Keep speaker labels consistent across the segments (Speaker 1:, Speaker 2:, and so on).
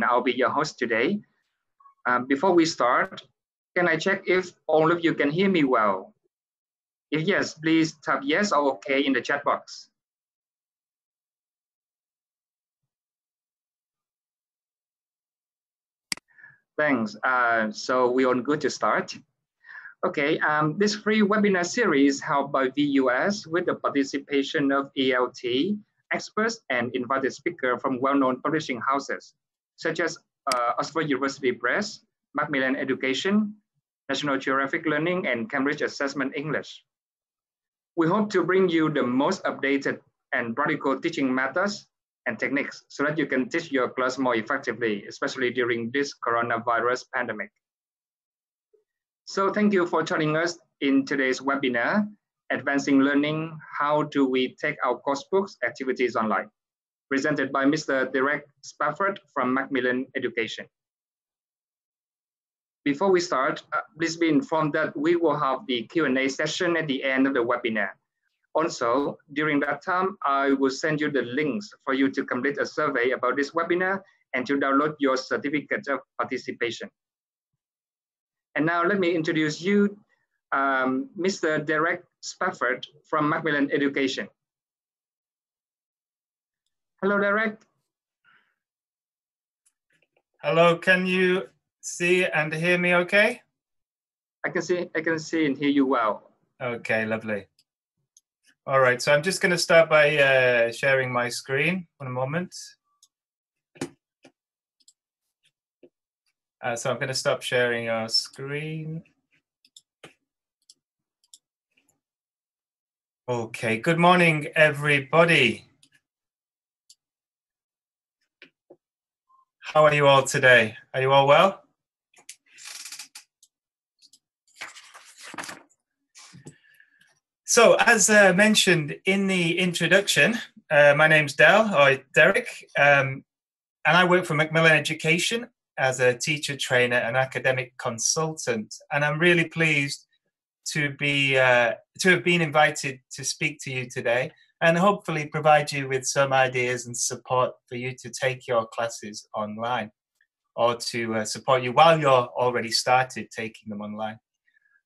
Speaker 1: I'll be your host today. Um, before we start, can I check if all of you can hear me well? If yes, please type yes or okay in the chat box. Thanks. Uh, so we're on good to start. Okay, um, this free webinar series held by VUS with the participation of ELT, experts and invited speakers from well-known publishing houses, such as uh, Oxford University Press, Macmillan Education, National Geographic Learning, and Cambridge Assessment English. We hope to bring you the most updated and practical teaching methods and techniques so that you can teach your class more effectively, especially during this coronavirus pandemic. So thank you for joining us in today's webinar, Advancing Learning, How Do We Take Our Coursebooks Activities Online, presented by Mr. Derek Spafford from Macmillan Education. Before we start, uh, please be informed that we will have the Q&A session at the end of the webinar. Also, during that time, I will send you the links for you to complete a survey about this webinar and to download your certificate of participation. And now let me introduce you, um, Mr. Derek Spafford from Macmillan Education. Hello, Derek.
Speaker 2: Hello, can you see and hear me okay?
Speaker 1: I can see, I can see and hear you well.
Speaker 2: Okay, lovely. All right, so I'm just going to start by uh, sharing my screen for a moment. Uh, so I'm going to stop sharing our screen. Okay, good morning, everybody. How are you all today? Are you all well? So, as uh, mentioned in the introduction, uh, my name's Del, or Derek, um, and I work for Macmillan Education as a teacher, trainer, and academic consultant. And I'm really pleased to be uh, to have been invited to speak to you today, and hopefully provide you with some ideas and support for you to take your classes online, or to uh, support you while you're already started taking them online.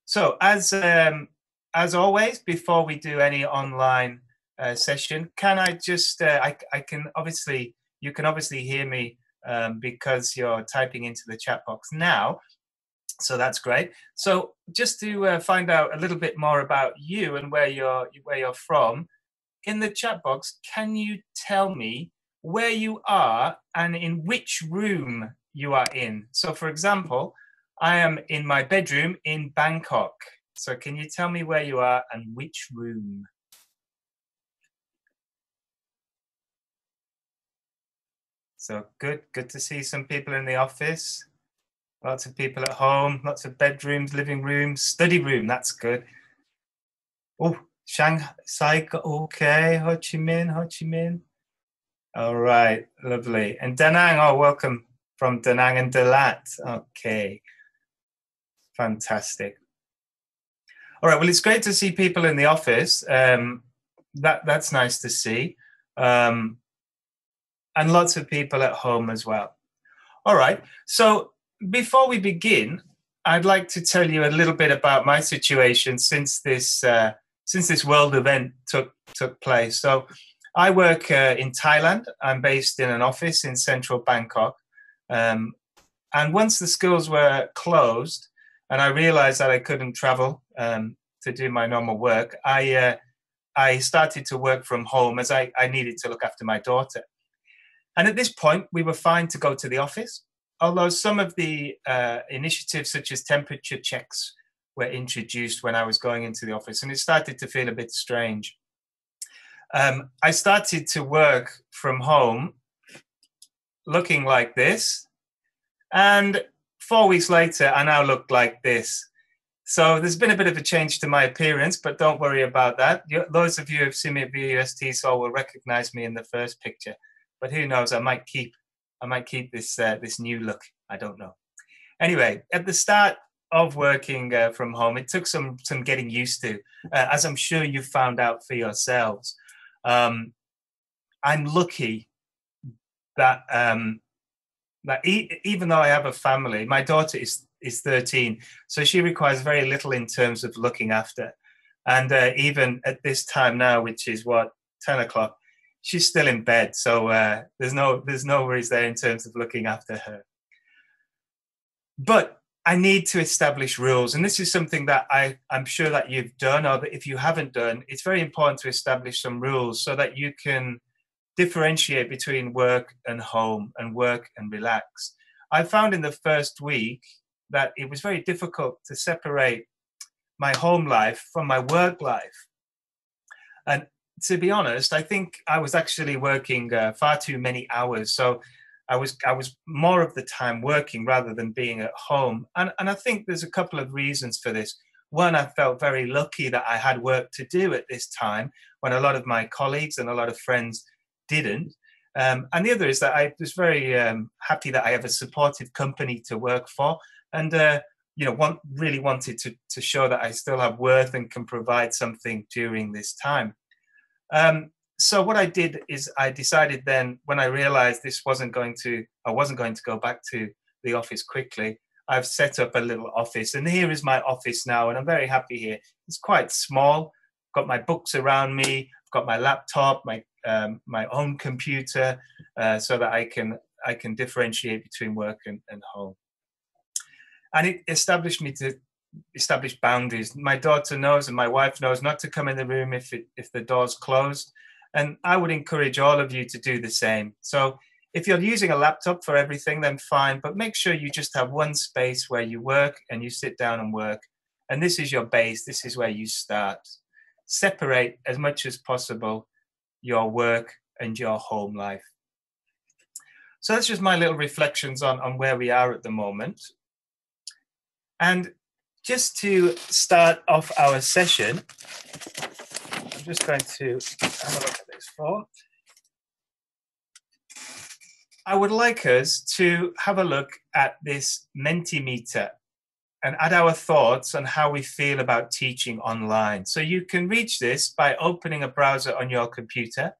Speaker 2: So, as um, as always, before we do any online uh, session, can I just, uh, I, I can obviously, you can obviously hear me um, because you're typing into the chat box now. So that's great. So just to uh, find out a little bit more about you and where you're where you're from, in the chat box, can you tell me where you are and in which room you are in? So, for example, I am in my bedroom in Bangkok. So can you tell me where you are and which room? So good, good to see some people in the office. Lots of people at home, lots of bedrooms, living rooms, study room. That's good. Oh, Shanghai, okay. Ho Chi Minh, Ho Chi Minh. All right, lovely. And Danang, oh, welcome from Danang and Dalat. Okay, fantastic. All right. Well, it's great to see people in the office. Um, that that's nice to see, um, and lots of people at home as well. All right. So before we begin, I'd like to tell you a little bit about my situation since this uh, since this world event took took place. So I work uh, in Thailand. I'm based in an office in central Bangkok. Um, and once the schools were closed, and I realized that I couldn't travel um, to do my normal work, I uh, I started to work from home as I, I needed to look after my daughter. And at this point, we were fine to go to the office, although some of the uh, initiatives, such as temperature checks, were introduced when I was going into the office, and it started to feel a bit strange. Um, I started to work from home looking like this, and four weeks later, I now look like this. So there's been a bit of a change to my appearance, but don't worry about that. those of you who've seen me at VUS TESOL will recognize me in the first picture. But who knows? I might keep, I might keep this uh, this new look. I don't know. Anyway, at the start of working uh, from home, it took some some getting used to, uh, as I'm sure you found out for yourselves. Um, I'm lucky that um, that e- even though I have a family, my daughter is is 13, so she requires very little in terms of looking after. And uh, even at this time now, which is what 10 o'clock, she's still in bed. So uh, there's no there's no worries there in terms of looking after her. But I need to establish rules, and this is something that I I'm sure that you've done, or that if you haven't done, it's very important to establish some rules so that you can differentiate between work and home and work and relax. I found in the first week that it was very difficult to separate my home life from my work life. And to be honest, I think I was actually working uh, far too many hours. So I was I was more of the time working rather than being at home. And and I think there's a couple of reasons for this. One, I felt very lucky that I had work to do at this time when a lot of my colleagues and a lot of friends didn't. Um, and the other is that I was very um, happy that I have a supportive company to work for, and uh, you know, want, really wanted to to show that I still have worth and can provide something during this time. Um, so what I did is I decided then when I realized this wasn't going to I wasn't going to go back to the office quickly. I've set up a little office, and here is my office now, and I'm very happy here. It's quite small. Got my books around me. I've got my laptop, my um, my own computer uh, so that I can I can differentiate between work and, and home. And it established me to establish boundaries. My daughter knows and my wife knows not to come in the room if it, if the door's closed. And I would encourage all of you to do the same. So if you're using a laptop for everything, then fine, but make sure you just have one space where you work and you sit down and work. And this is your base, this is where you start. Separate as much as possible your work and your home life. So that's just my little reflections on, on where we are at the moment. And just to start off our session, just going to have a look at this form. I would like us to have a look at this Mentimeter and add our thoughts on how we feel about teaching online. So you can reach this by opening a browser on your computer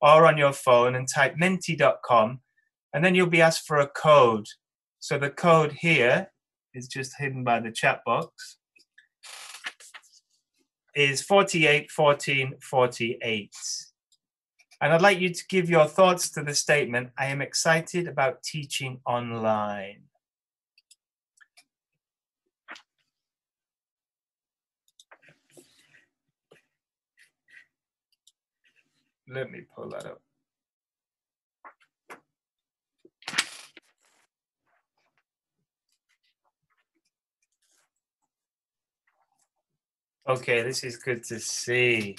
Speaker 2: or on your phone and type menti.com, and then you'll be asked for a code. So the code here is just hidden by the chat box is 481448. And I'd like you to give your thoughts to the statement I am excited about teaching online. Let me pull that up. Okay, this is good to see.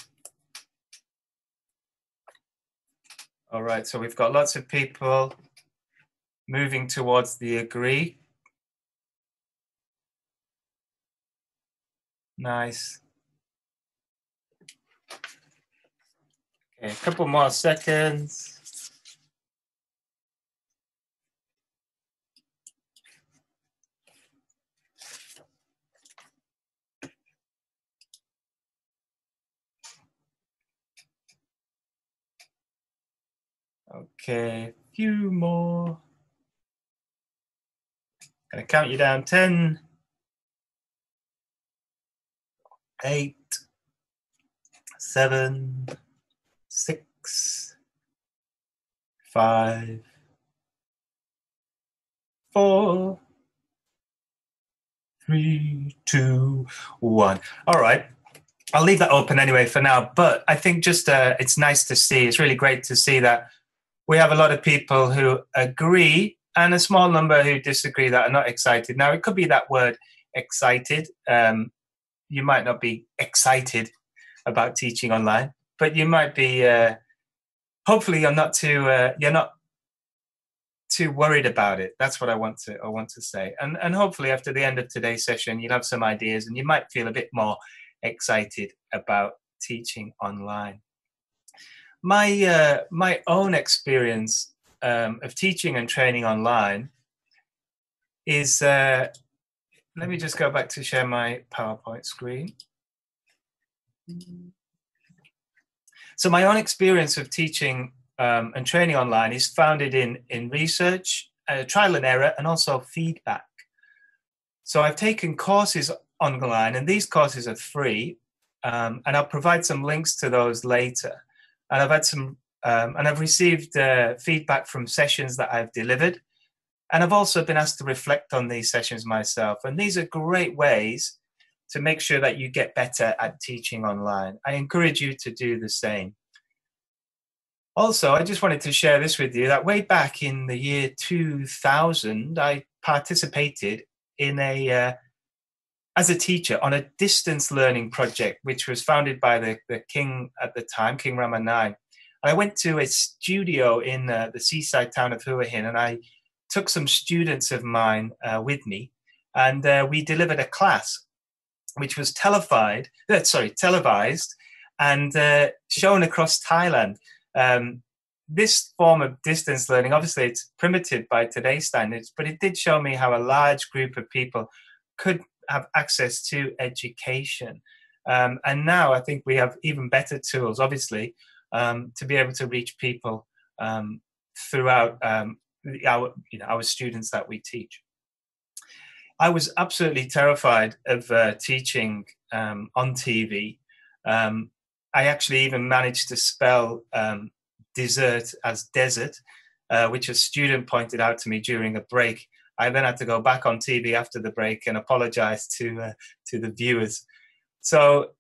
Speaker 2: All right, so we've got lots of people moving towards the agree. Nice. Okay, a couple more seconds. Okay, a few more. Gonna count you down 10, 8, 7, six, five, four, three, two, one. All right. I'll leave that open anyway for now. But I think just uh, it's nice to see. It's really great to see that we have a lot of people who agree and a small number who disagree that are not excited. Now, it could be that word excited. Um, you might not be excited about teaching online, but you might be. Uh, hopefully, you're not too uh, you're not too worried about it. That's what I want to I want to say. And and hopefully, after the end of today's session, you'll have some ideas, and you might feel a bit more excited about teaching online. My uh, my own experience um, of teaching and training online is. Uh, let me just go back to share my PowerPoint screen. So my own experience of teaching um, and training online is founded in in research uh, trial and error, and also feedback. So I've taken courses online, and these courses are free, um, and I'll provide some links to those later. And I've had some, um, and I've received uh, feedback from sessions that I've delivered, and I've also been asked to reflect on these sessions myself. And these are great ways to make sure that you get better at teaching online. I encourage you to do the same. Also, I just wanted to share this with you that way back in the year 2000, I participated in a uh, as a teacher on a distance learning project, which was founded by the, the king at the time, King Rama IX. I went to a studio in uh, the seaside town of Hua Hin, and I took some students of mine uh, with me, and uh, we delivered a class, which was televised, uh, sorry, televised, and uh, shown across Thailand. Um, this form of distance learning, obviously, it's primitive by today's standards, but it did show me how a large group of people could have access to education. Um, and now I think we have even better tools, obviously, um, to be able to reach people um, throughout um, our, you know, our students that we teach. I was absolutely terrified of uh, teaching um, on TV. Um, I actually even managed to spell desert as desert, uh, which a student pointed out to me during a break. I then had to go back on TV after the break and apologize to uh, to the viewers. So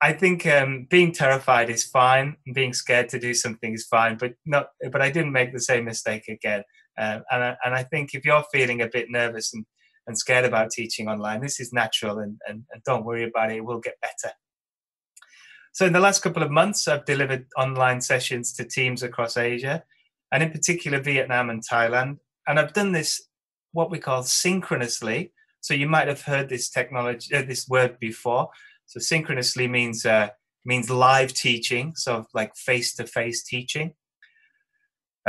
Speaker 2: I think um, being terrified is fine. Being scared to do something is fine, but not. But I didn't make the same mistake again. Uh, and I, and I think if you're feeling a bit nervous and, and scared about teaching online, this is natural, and, and, and don't worry about it. It will get better. So in the last couple of months, I've delivered online sessions to teams across Asia, and in particular Vietnam and Thailand. And I've done this what we call synchronously. So you might have heard this technology, uh, this word before. So synchronously means uh, means live teaching, so like face to face teaching,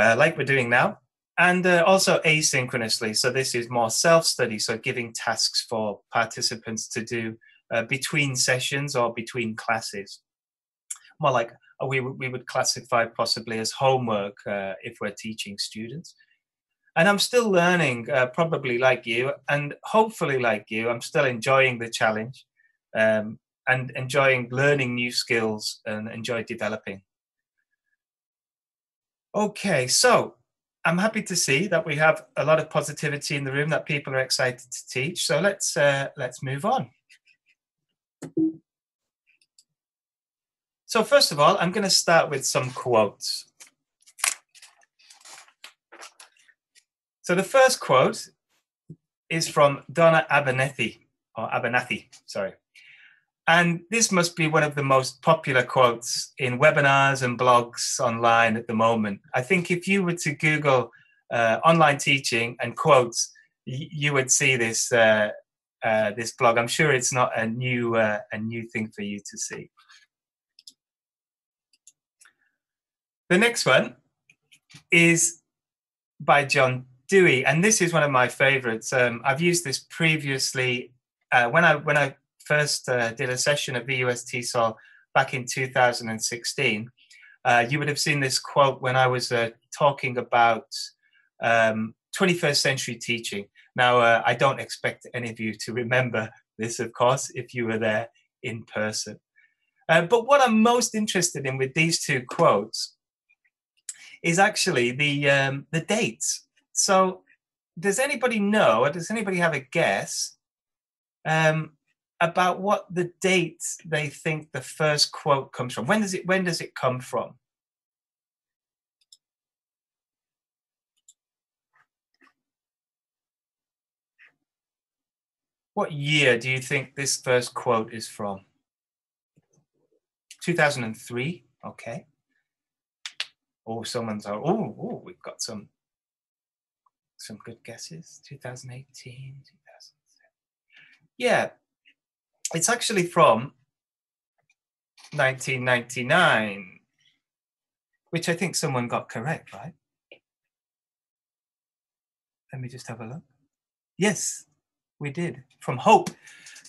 Speaker 2: uh, like we're doing now, and uh, also asynchronously. So this is more self study, so giving tasks for participants to do uh, between sessions or between classes more like we, we would classify possibly as homework uh, if we're teaching students. And I'm still learning, uh, probably like you, and hopefully like you, I'm still enjoying the challenge um, and enjoying learning new skills and enjoy developing. Okay, so I'm happy to see that we have a lot of positivity in the room, that people are excited to teach. So let's uh, let's move on. So first of all, I'm going to start with some quotes. So the first quote is from Donna Abernethy, or Abernathy, sorry. And this must be one of the most popular quotes in webinars and blogs online at the moment. I think if you were to Google uh, online teaching and quotes, you would see this uh, uh, this blog. I'm sure it's not a new uh, a new thing for you to see. The next one is by John Dewey, and this is one of my favorites. Um, I've used this previously uh, when I when I first uh, did a session at VUS TESOL back in 2016. Uh, you would have seen this quote when I was uh, talking about um, 21st century teaching. Now, uh, I don't expect any of you to remember this, of course, if you were there in person. Uh, but what I'm most interested in with these two quotes is actually the um, the dates. So, does anybody know, or does anybody have a guess um, about what the date they think the first quote comes from? When does it when does it come from? What year do you think this first quote is from? 2003. Okay. Oh, someone's oh, oh, we've got some some good guesses. 2018, 2007. Yeah, it's actually from 1999, which I think someone got correct, right? Let me just have a look. Yes, we did. From Hope.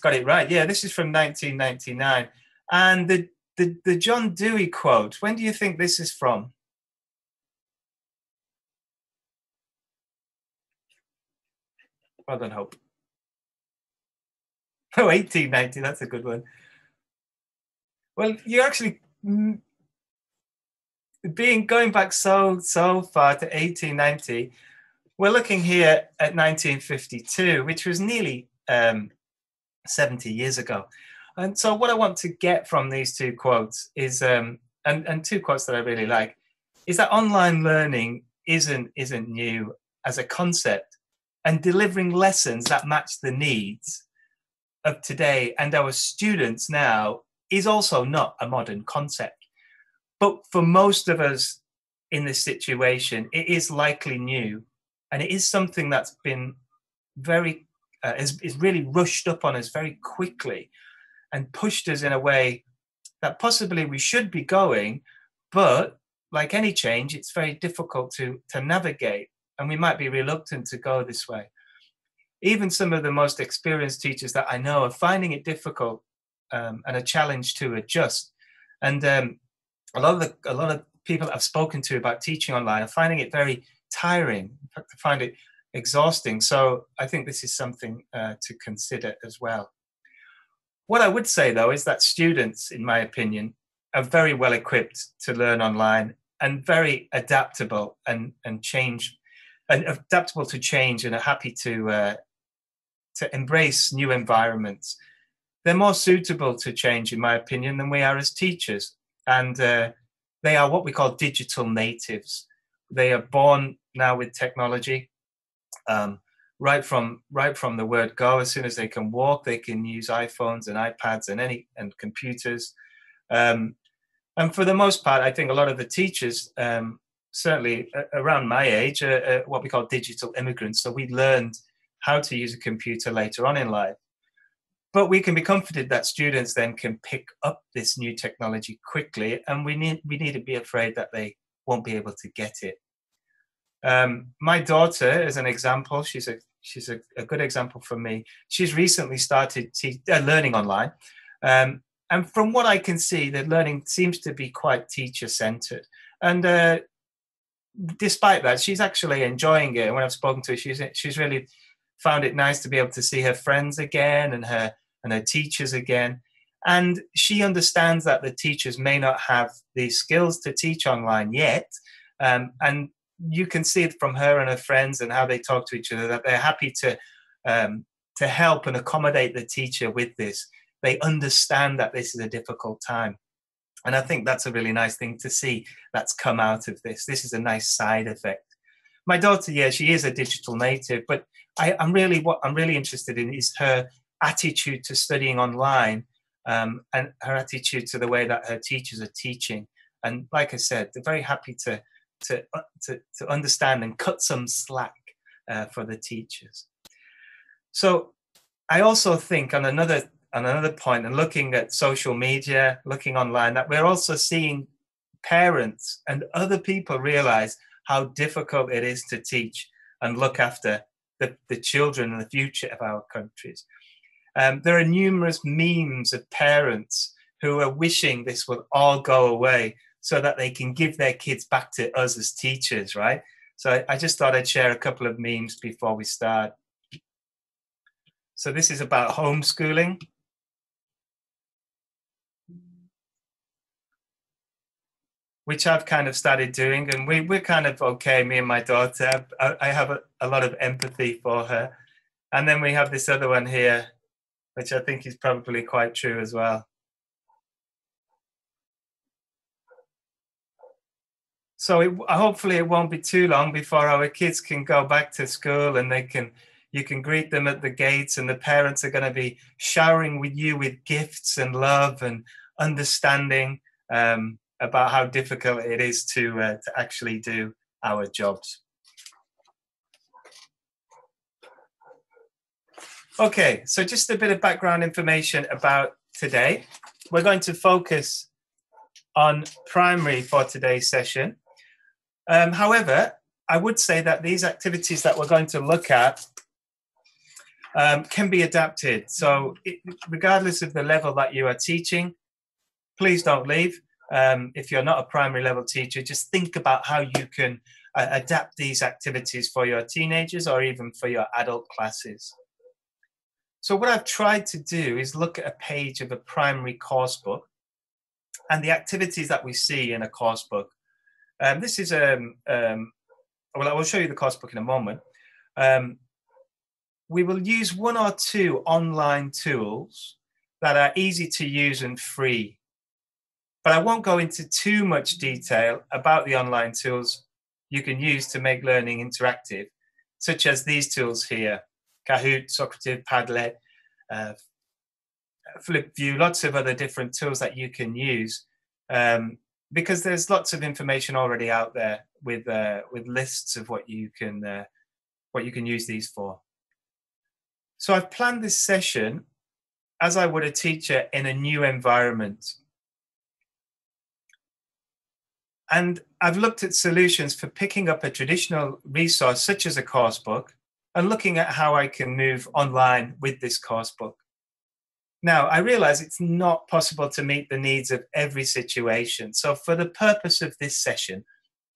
Speaker 2: Got it right. Yeah, this is from 1999. And the, the, the John Dewey quote, when do you think this is from? Well done, Hope. Oh, 1890, that's a good one. Well, you actually mm, being going back so so far to 1890, we're looking here at 1952, which was nearly um, 70 years ago. And so, what I want to get from these two quotes is, um, and, and two quotes that I really like, is that online learning isn't isn't new as a concept, and delivering lessons that match the needs of today. And our students now is also not a modern concept. But for most of us in this situation, it is likely new, and it is something that's been very uh, is, is really rushed up on us very quickly and pushed us in a way that possibly we should be going, but like any change, it's very difficult to to navigate, and we might be reluctant to go this way. Even some of the most experienced teachers that I know are finding it difficult um, and a challenge to adjust. And um, a lot of the a lot of people I've spoken to about teaching online are finding it very tiring. In fact, find it exhausting. So I think this is something uh, to consider as well. What I would say though is that students, in my opinion, are very well equipped to learn online and very adaptable and and change adaptable to change and are happy to uh, to embrace new environments. They're more suitable to change, in my opinion, than we are as teachers, and uh, they are what we call digital natives. They are born now with technology um, right from right from the word go. As soon as they can walk, they can use iPhones and iPads and any and computers. Um, and for the most part, I think a lot of the teachers, um, certainly around my age, are what we call digital immigrants. So we learned how to use a computer later on in life. But we can be comforted that students then can pick up this new technology quickly, and we need we need to be afraid that they won't be able to get it. Um, my daughter, as an example, she's a she's a, a good example for me. She's recently started te- uh, learning online, um, and from what I can see, the learning seems to be quite teacher centered. And uh, despite that, she's actually enjoying it. And when I've spoken to her, she's she's really found it nice to be able to see her friends again and her and her teachers again. And she understands that the teachers may not have the skills to teach online yet, um, and you can see it from her and her friends and how they talk to each other that they're happy to um, to help and accommodate the teacher with this. They understand that this is a difficult time. And I think that's a really nice thing to see that's come out of this. This is a nice side effect. My daughter, yeah, she is a digital native, but I, am really what I'm really interested in is her attitude to studying online um, and her attitude to the way that her teachers are teaching. And like I said, they're very happy to to, uh, to, to understand and cut some slack uh, for the teachers. So I also think on another on another point, and looking at social media, looking online, that we're also seeing parents and other people realize how difficult it is to teach and look after the, the children and the future of our countries. Um, there are numerous memes of parents who are wishing this will all go away so that they can give their kids back to us as teachers, right? So I just thought I'd share a couple of memes before we start. So this is about homeschooling. Which I've kind of started doing, and we, we're kind of okay, me and my daughter. I, I have a, a lot of empathy for her. And then we have this other one here, which I think is probably quite true as well. so it, hopefully it won't be too long before our kids can go back to school and they can you can greet them at the gates and the parents are going to be showering with you with gifts and love and understanding um, about how difficult it is to uh, to actually do our jobs okay so just a bit of background information about today we're going to focus on primary for today's session um, however, I would say that these activities that we're going to look at um, can be adapted. So, it, regardless of the level that you are teaching, please don't leave. Um, if you're not a primary level teacher, just think about how you can uh, adapt these activities for your teenagers or even for your adult classes. So what I've tried to do is look at a page of a primary course book and the activities that we see in a course book. Um, this is um, um, well, I will show you the course book in a moment. Um, we will use one or two online tools that are easy to use and free. But I won't go into too much detail about the online tools you can use to make learning interactive, such as these tools here, Kahoot, Socrative, Padlet, uh, FlipView, lots of other different tools that you can use. Um, because there's lots of information already out there with uh, with lists of what you can uh, what you can use these for. So I've planned this session as I would a teacher in a new environment. And I've looked at solutions for picking up a traditional resource such as a course book and looking at how I can move online with this course book. Now, I realize it's not possible to meet the needs of every situation. So, for the purpose of this session,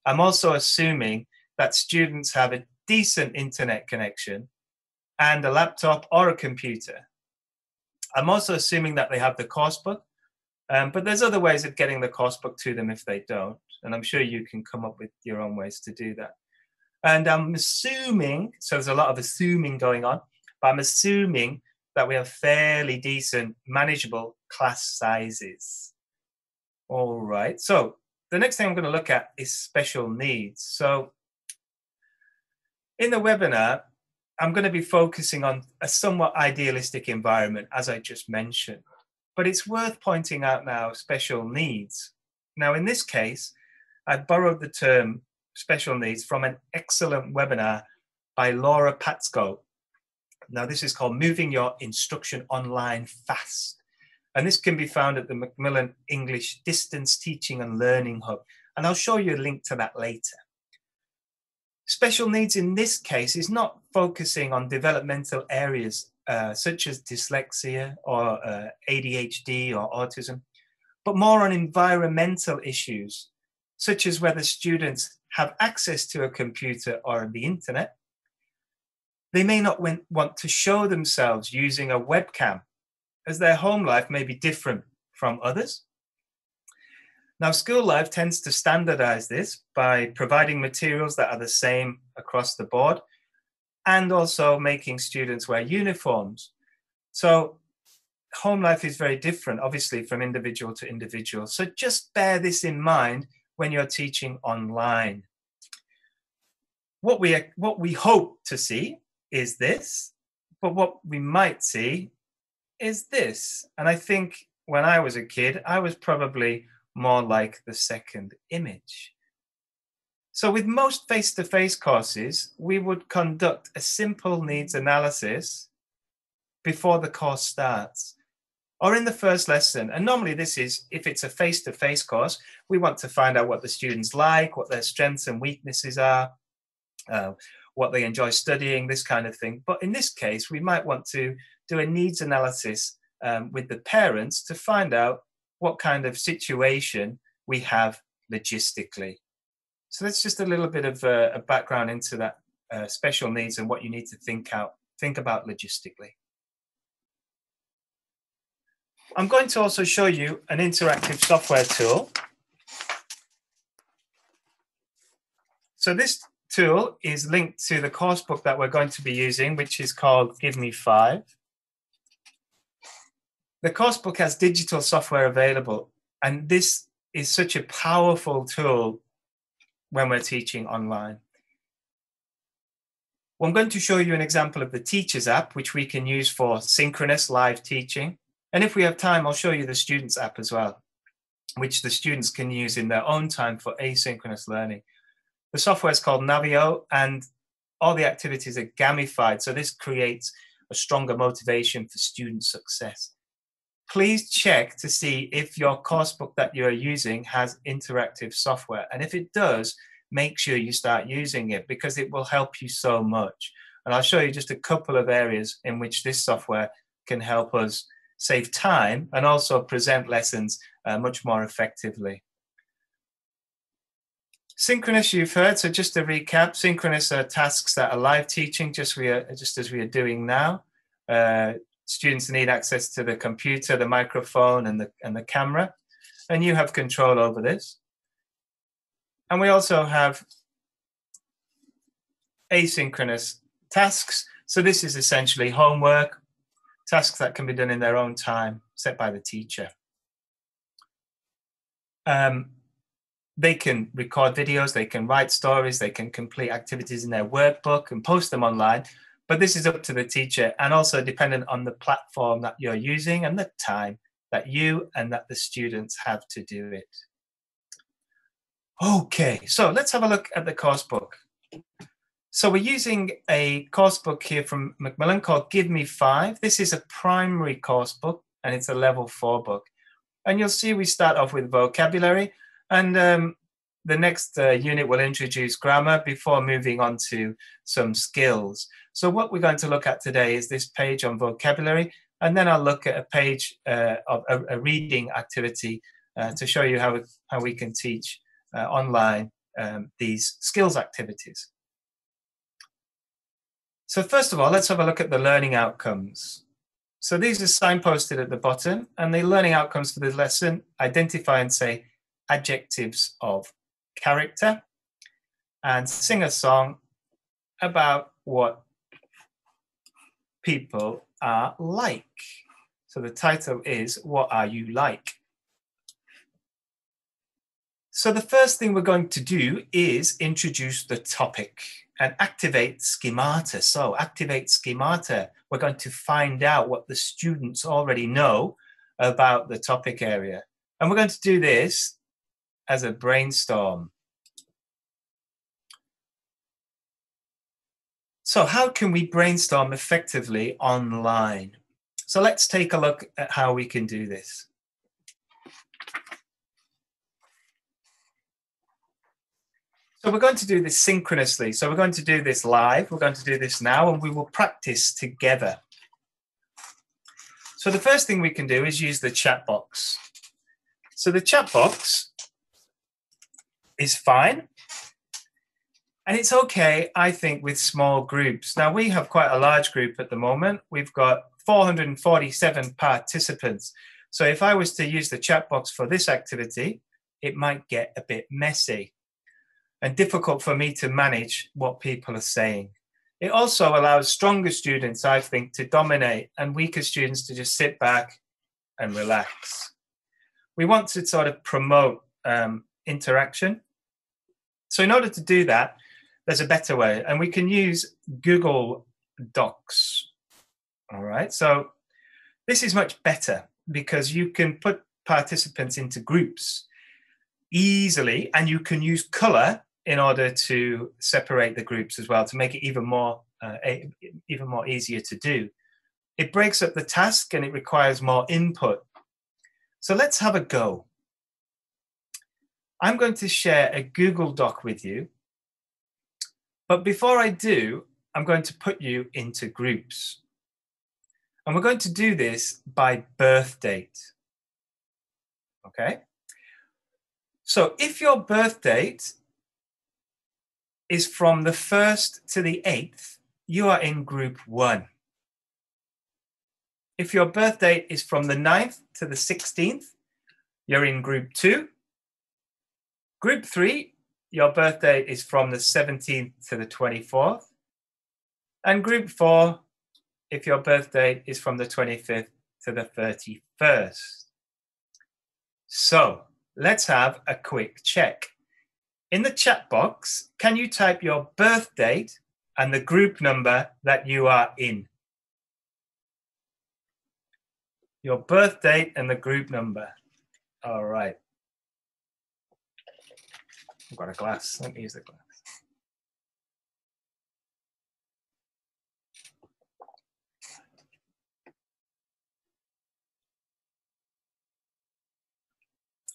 Speaker 2: I'm also assuming that students have a decent internet connection and a laptop or a computer. I'm also assuming that they have the course book, um, but there's other ways of getting the course book to them if they don't. And I'm sure you can come up with your own ways to do that. And I'm assuming, so there's a lot of assuming going on, but I'm assuming that we have fairly decent, manageable class sizes. All right, so the next thing I'm going to look at is special needs. So in the webinar, I'm going to be focusing on a somewhat idealistic environment, as I just mentioned. But it's worth pointing out now special needs. Now, in this case, I borrowed the term special needs from an excellent webinar by Laura Patsko. Now, this is called Moving Your Instruction Online Fast. And this can be found at the Macmillan English Distance Teaching and Learning Hub. And I'll show you a link to that later. Special needs in this case is not focusing on developmental areas uh, such as dyslexia or uh, ADHD or autism, but more on environmental issues, such as whether students have access to a computer or the internet. They may not want to show themselves using a webcam, as their home life may be different from others. Now, School Life tends to standardize this by providing materials that are the same across the board and also making students wear uniforms. So, home life is very different, obviously, from individual to individual. So, just bear this in mind when you're teaching online. What we, what we hope to see is this, but what we might see is this. And I think when I was a kid, I was probably more like the second image. So, with most face to face courses, we would conduct a simple needs analysis before the course starts or in the first lesson. And normally, this is if it's a face to face course, we want to find out what the students like, what their strengths and weaknesses are, uh, what they enjoy studying, this kind of thing. But in this case, we might want to do a needs analysis um, with the parents to find out what kind of situation we have logistically. So that's just a little bit of a, a background into that uh, special needs and what you need to think out, think about logistically. I'm going to also show you an interactive software tool. So this tool is linked to the course book that we're going to be using, which is called Give Me Five. The course book has digital software available, and this is such a powerful tool when we're teaching online. Well, I'm going to show you an example of the Teachers app, which we can use for synchronous live teaching. And if we have time, I'll show you the Students app as well, which the students can use in their own time for asynchronous learning. The software is called Navio, and all the activities are gamified. So this creates a stronger motivation for student success please check to see if your course book that you're using has interactive software. And if it does, make sure you start using it because it will help you so much. And I'll show you just a couple of areas in which this software can help us save time and also present lessons uh, much more effectively. Synchronous, you've heard. So just to recap, synchronous are tasks that are live teaching, just we are just as we are doing now. Uh, students need access to the computer, the microphone, and the and the camera, and you have control over this. And we also have asynchronous tasks. So this is essentially homework, tasks that can be done in their own time, set by the teacher. Um, they can record videos, they can write stories, they can complete activities in their workbook and post them online. But this is up to the teacher and also dependent on the platform that you're using and the time that you and that the students have to do it. Okay, so let's have a look at the course book. So we're using a course book here from Macmillan called Give Me Five. This is a primary course book and it's a level four book. And you'll see we start off with vocabulary and um, the next uh, unit will introduce grammar before moving on to some skills. So what we're going to look at today is this page on vocabulary, and then I'll look at a page uh, of a, a, reading activity uh, to show you how, how we can teach uh, online um, these skills activities. So first of all, let's have a look at the learning outcomes. So these are signposted at the bottom, and the learning outcomes for the lesson identify and say adjectives of character and sing a song about what people are like. So the title is What Are You Like? So the first thing we're going to do is introduce the topic and activate schemata. So activate schemata, we're going to find out what the students already know about the topic area. And we're going to do this as a brainstorm. So how can we brainstorm effectively online? So let's take a look at how we can do this. So we're going to do this synchronously. So we're going to do this live. We're going to do this now and we will practice together. So the first thing we can do is use the chat box. So the chat box is fine. And it's okay, I think, with small groups. Now, we have quite a large group at the moment. We've got 447 participants. So if I was to use the chat box for this activity, it might get a bit messy and difficult for me to manage what people are saying. It also allows stronger students, I think, to dominate and weaker students to just sit back and relax. We want to sort of promote um, interaction. So, in order to do that, there's a better way, and we can use Google Docs. All right, so this is much better because you can put participants into groups easily, and you can use color in order to separate the groups as well to make it even more uh, even more easier to do. It breaks up the task and it requires more input. So let's have a go. I'm going to share a Google Doc with you. But before I do, I'm going to put you into groups. And we're going to do this by birth date. Okay? So if your birth date is from the 1st to the 8th, you are in group 1. If your birth date is from the 9th to the 16th, you're in group 2. Group 3, your birth date is from the 17th to the 24th. And group 4, if your birth date is from the 25th to the 31st. So let's have a quick check. In the chat box, can you type your birth date and the group number that you are in? Your birth date and the group number. All right. I've got a glass. Let me use the glass.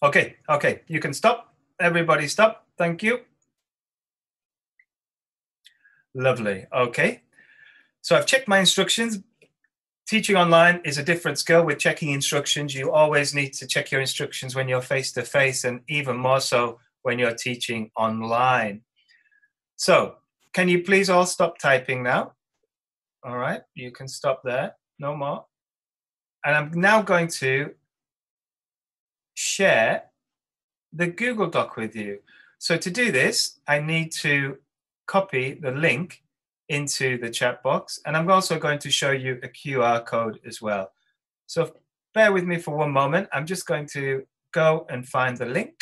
Speaker 2: Okay, okay, you can stop. Everybody stop. Thank you. Lovely. Okay. So I've checked my instructions. Teaching online is a different skill with checking instructions. You always need to check your instructions when you're face to face, and even more so when you're teaching online. So, can you please all stop typing now? All right, you can stop there, no more. And I'm now going to share the Google Doc with you. So to do this, I need to copy the link into the chat box. And I'm also going to show you a QR code as well. So bear with me for one moment. I'm just going to go and find the link.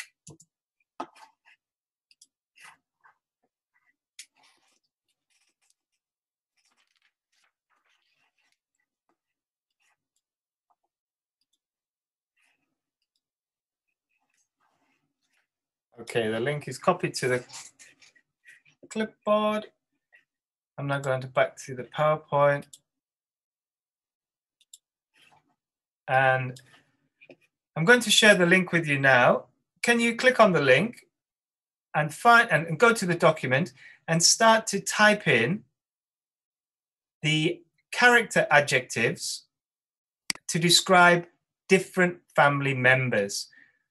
Speaker 2: Okay, the link is copied to the clipboard. I'm now going to back to the PowerPoint. And I'm going to share the link with you now. Can you click on the link and find and, and go to the document and start to type in the character adjectives to describe different family members.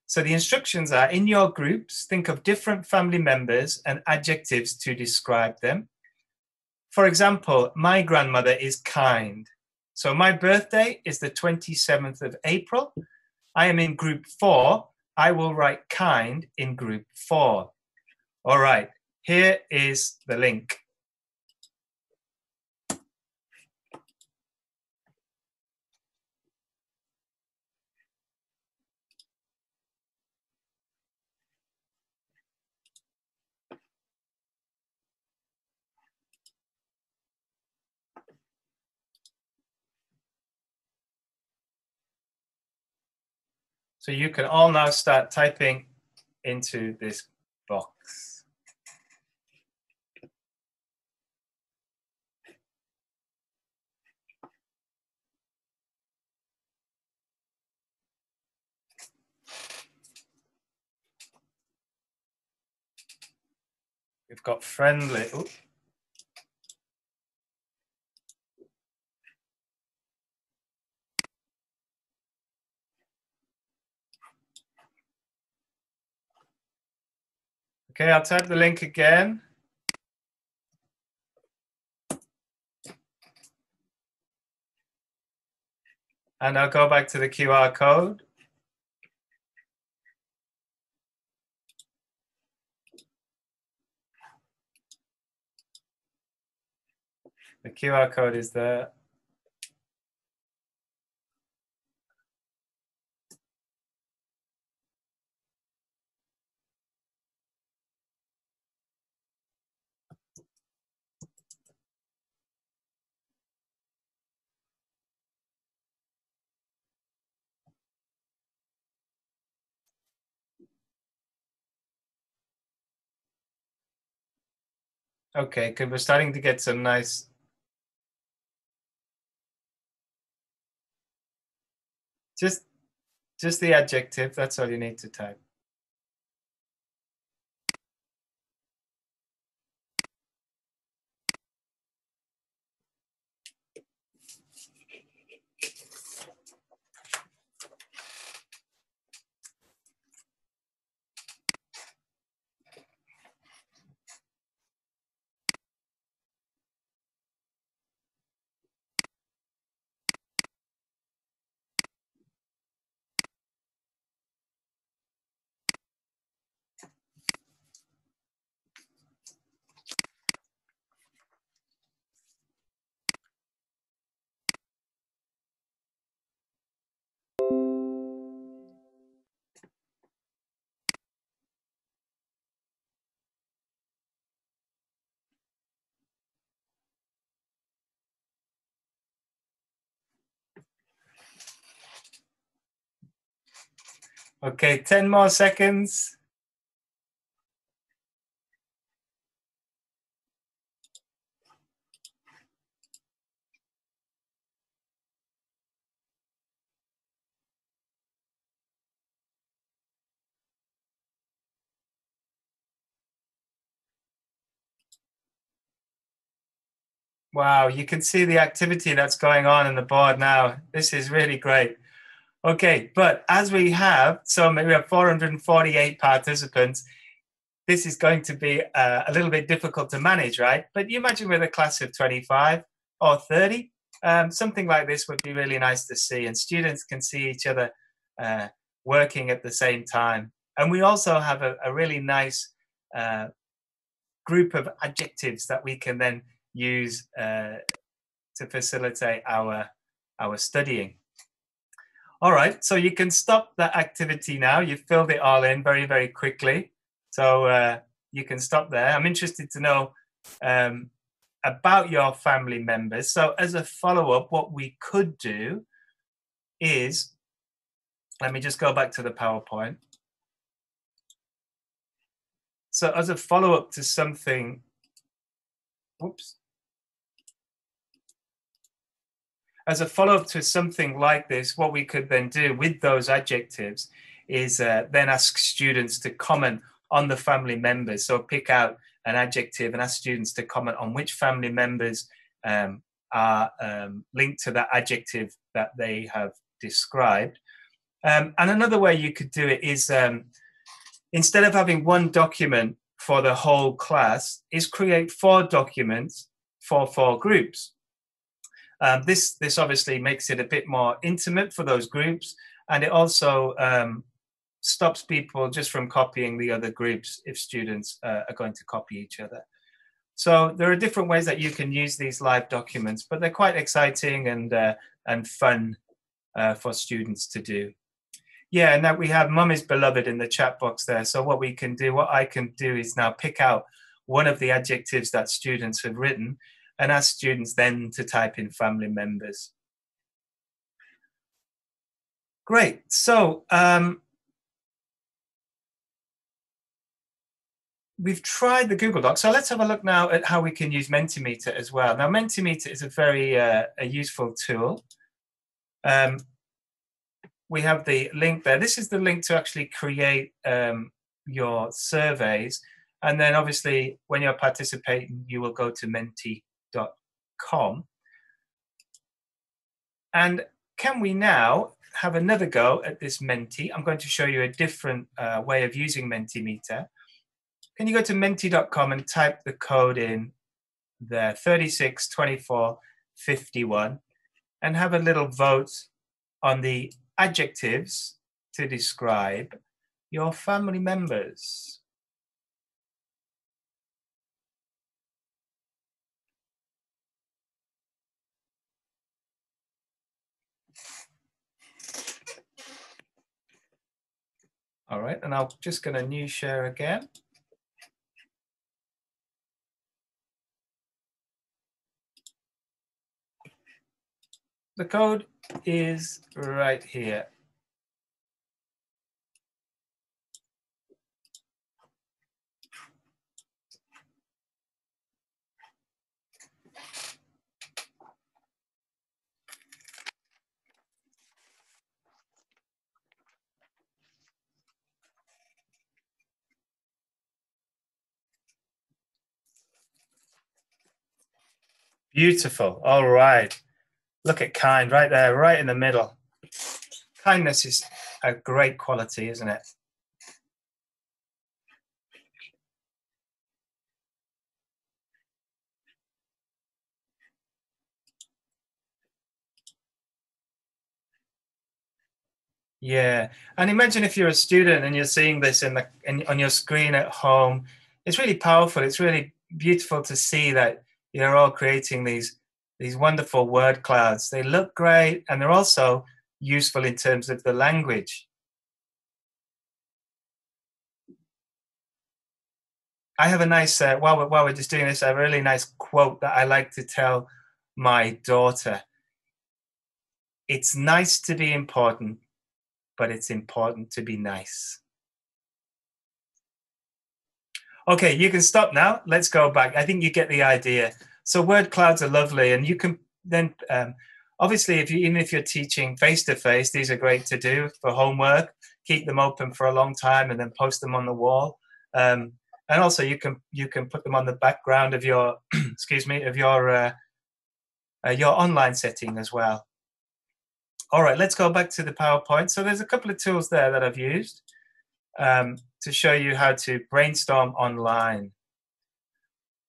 Speaker 2: So the instructions are in your groups, think of different family members and adjectives to describe them. For example, my grandmother is kind. So my birthday is the 27th of April. I am in group four. I will write kind in group four. All right, here is the link. So you can all now start typing into this box. We've got friendly. Ooh. Okay, I'll type the link again. And I'll go back to the QR code. The QR code is there. Okay, good. We're starting to get some nice. Just, just the adjective. That's all you need to type. Okay, 10 more seconds. Wow, you can see the activity that's going on in the board now. This is really great. Okay, but as we have, so we have 448 participants, this is going to be uh, a little bit difficult to manage, right? But you imagine with a class of 25 or 30, um, something like this would be really nice to see, and students can see each other uh, working at the same time. And we also have a, a really nice uh, group of adjectives that we can then use uh, to facilitate our our studying. All right, so you can stop that activity now. You've filled it all in very, very quickly. So uh, you can stop there. I'm interested to know um, about your family members. So as a follow-up, what we could do is, let me just go back to the PowerPoint. So as a follow-up to something, whoops, as a follow-up to something like this, what we could then do with those adjectives is uh, then ask students to comment on the family members. So pick out an adjective and ask students to comment on which family members um, are um, linked to that adjective that they have described. Um, and another way you could do it is um, instead of having one document for the whole class, is create four documents for four groups. Um, this this obviously makes it a bit more intimate for those groups, and it also um, stops people just from copying the other groups if students uh, are going to copy each other. So there are different ways that you can use these live documents, but they're quite exciting and uh, and fun uh, for students to do. Yeah, and now we have "Mum is beloved" in the chat box there. So what we can do, what I can do, is now pick out one of the adjectives that students have written and ask students then to type in family members. Great. So um, we've tried the Google Doc. So let's have a look now at how we can use Mentimeter as well. Now, Mentimeter is a very uh, a useful tool. Um, we have the link there. This is the link to actually create um, your surveys. And then obviously, when you're participating, you will go to Menti com. And can we now have another go at this Menti? I'm going to show you a different uh, way of using Mentimeter. Can you go to menti.com and type the code in there, 362451, and have a little vote on the adjectives to describe your family members. All right, and I'm just going to new share again. The code is right here. Beautiful. All right. Look at kind right there, right in the middle. Kindness is a great quality, isn't it? Yeah, and imagine if you're a student and you're seeing this in the in, on your screen at home. It's really powerful. It's really beautiful to see that you're all creating these these wonderful word clouds. They look great and they're also useful in terms of the language. I have a nice, uh, while, we're, while we're just doing this, I have a really nice quote that I like to tell my daughter. It's nice to be important, but it's important to be nice. Okay, you can stop now. Let's go back. I think you get the idea. So word clouds are lovely, and you can then um, obviously if you even if you're teaching face to face, these are great to do for homework. Keep them open for a long time, and then post them on the wall. Um, and also you can you can put them on the background of your excuse me of your uh, uh, your online setting as well. All right, let's go back to the PowerPoint. So there's a couple of tools there that I've used. Um, to show you how to brainstorm online.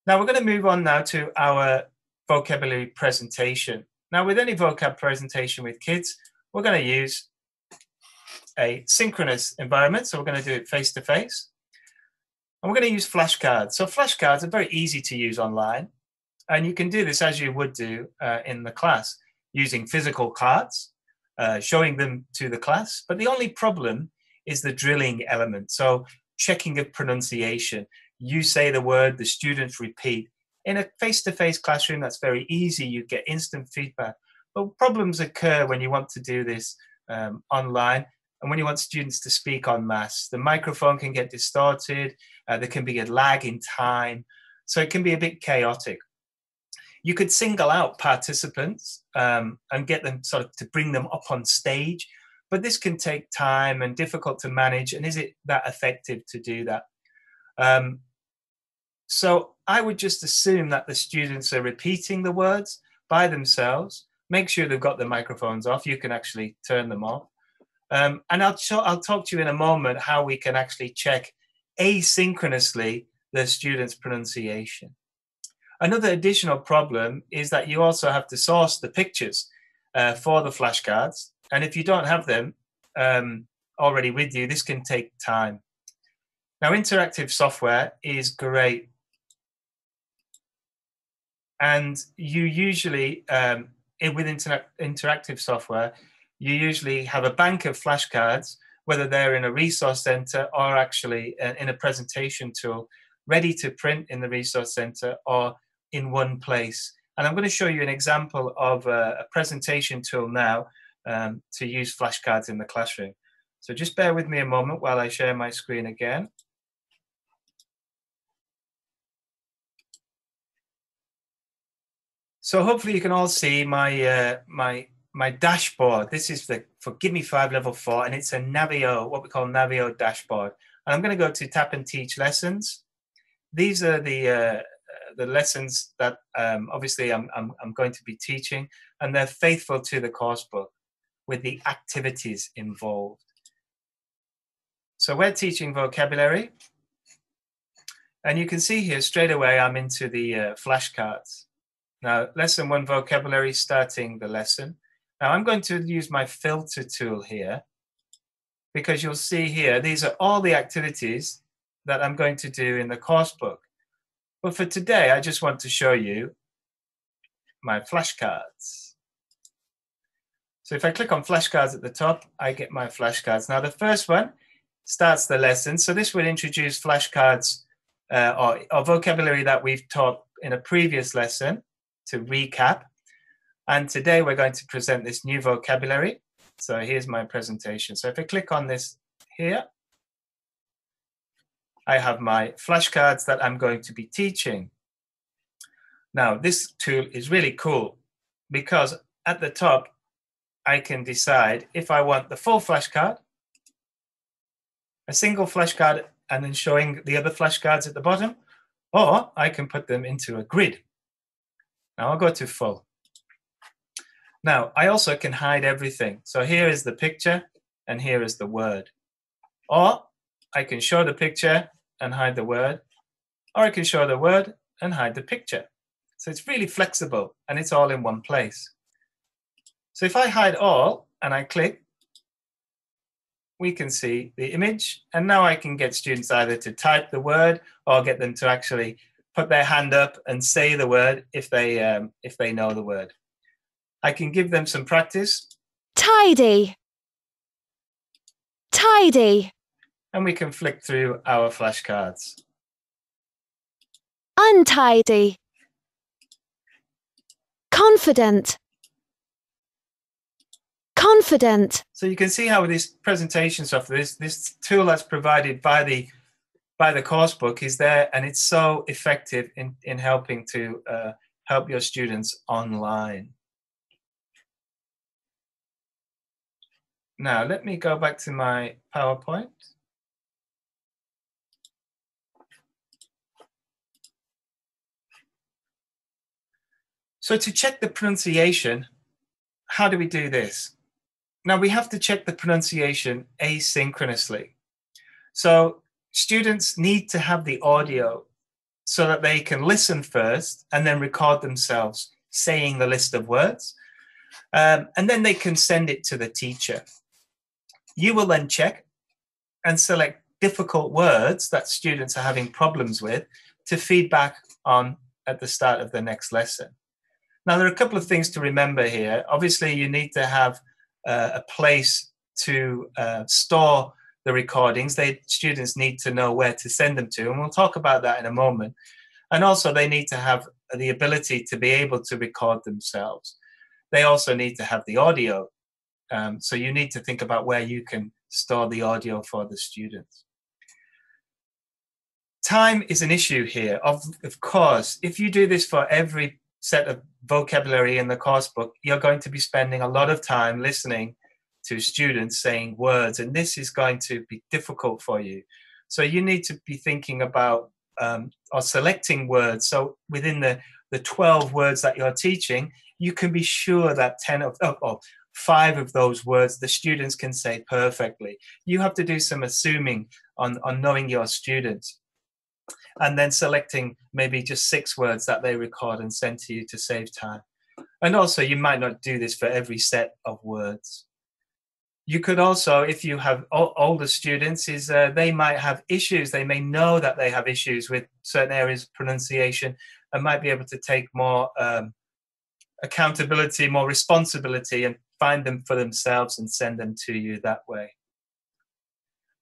Speaker 2: Now we're going to move on now to our vocabulary presentation. Now with any vocab presentation with kids, we're going to use a synchronous environment. So we're going to do it face to face. And we're going to use flashcards. So flashcards are very easy to use online. And you can do this as you would do uh, in the class using physical cards, uh, showing them to the class. But the only problem is the drilling element. So checking of pronunciation. You say the word, the students repeat. In a face-to-face classroom, that's very easy. You get instant feedback. But problems occur when you want to do this um, online and when you want students to speak en masse. The microphone can get distorted. Uh, there can be a lag in time. So it can be a bit chaotic. You could single out participants um, and get them sort of to bring them up on stage, but this can take time and difficult to manage. And is it that effective to do that? Um, so I would just assume that the students are repeating the words by themselves. Make sure they've got the microphones off. You can actually turn them off. Um, and I'll, I'll talk to you in a moment how we can actually check asynchronously the student's pronunciation. Another additional problem is that you also have to source the pictures uh, for the flashcards. And if you don't have them um, already with you, this can take time. Now, interactive software is great. And you usually, um, with inter interactive software, you usually have a bank of flashcards, whether they're in a resource center or actually uh, in a presentation tool, ready to print in the resource center or in one place. And I'm going to show you an example of a, a presentation tool now um, to use flashcards in the classroom. So just bear with me a moment while I share my screen again. So hopefully you can all see my uh, my my dashboard. This is the for Give Me Five Level 4, and it's a Navio, what we call Navio dashboard. And I'm going to go to Tap and Teach lessons. These are the uh, the lessons that um, obviously I'm, I'm, I'm going to be teaching, and they're faithful to the course book with the activities involved. So we're teaching vocabulary. And you can see here straight away I'm into the uh, flashcards. Now, lesson one vocabulary starting the lesson. Now I'm going to use my filter tool here because you'll see here, these are all the activities that I'm going to do in the course book. But for today, I just want to show you my flashcards. So if I click on flashcards at the top, I get my flashcards. Now the first one starts the lesson. So this will introduce flashcards uh, or, or vocabulary that we've taught in a previous lesson to recap. And today we're going to present this new vocabulary. So here's my presentation. So if I click on this here, I have my flashcards that I'm going to be teaching. Now, this tool is really cool because at the top, I can decide if I want the full flashcard, a single flashcard, and then showing the other flashcards at the bottom, or I can put them into a grid. Now I'll go to full. Now, I also can hide everything. So here is the picture and here is the word. Or I can show the picture and hide the word, or I can show the word and hide the picture. So it's really flexible and it's all in one place. So if I hide all and I click, we can see the image. And now I can get students either to type the word or get them to actually put their hand up and say the word if they, um, if they know the word. I can give them some practice.
Speaker 3: Tidy. Tidy.
Speaker 2: And we can flick through our flashcards.
Speaker 3: Untidy. Confident. Confident.
Speaker 2: So you can see how this presentation software, this, this tool that's provided by the by the course book is there and it's so effective in, in helping to uh, help your students online. Now, let me go back to my PowerPoint. So to check the pronunciation, how do we do this? Now we have to check the pronunciation asynchronously. So students need to have the audio so that they can listen first and then record themselves saying the list of words. Um, and then they can send it to the teacher. You will then check and select difficult words that students are having problems with to feedback on at the start of the next lesson. Now, there are a couple of things to remember here. Obviously, you need to have uh, a place to uh, store the recordings. They students need to know where to send them to, and we'll talk about that in a moment. And also, they need to have the ability to be able to record themselves. They also need to have the audio. Um, so you need to think about where you can store the audio for the students. Time is an issue here. Of, of course, if you do this for every set of vocabulary in the course book, you're going to be spending a lot of time listening to students saying words, and this is going to be difficult for you. So you need to be thinking about um, or selecting words. So within the, the 12 words that you're teaching, you can be sure that 10 of, oh, oh, five of those words the students can say perfectly. You have to do some assuming on, on knowing your students and then selecting maybe just six words that they record and send to you to save time. And also, you might not do this for every set of words. You could also, if you have older students, is uh, they might have issues. They may know that they have issues with certain areas of pronunciation, and might be able to take more um, accountability, more responsibility, and find them for themselves and send them to you that way.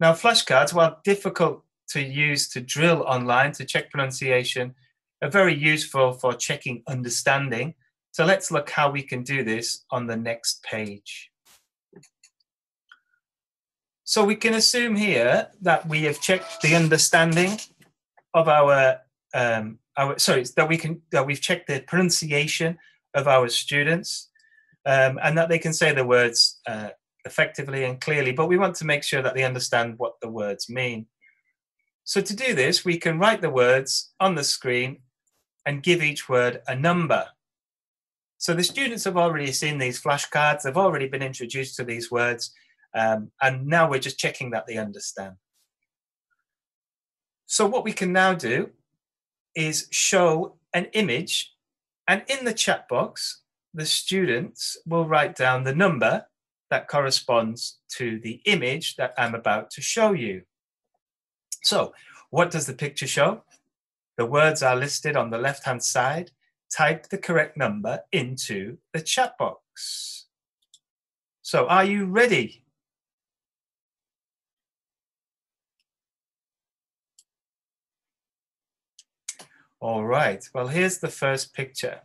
Speaker 2: Now, flashcards, while difficult to use to drill online to check pronunciation, are very useful for checking understanding. So let's look how we can do this on the next page. So we can assume here that we have checked the understanding of our, um, our sorry, that we can that we've checked the pronunciation of our students, um, and that they can say the words uh, effectively and clearly. But we want to make sure that they understand what the words mean. So to do this, we can write the words on the screen and give each word a number. So the students have already seen these flashcards, they've already been introduced to these words, um, and now we're just checking that they understand. So what we can now do is show an image, and in the chat box, the students will write down the number that corresponds to the image that I'm about to show you. So what does the picture show? The words are listed on the left-hand side. Type the correct number into the chat box. So are you ready? All right, well, here's the first picture.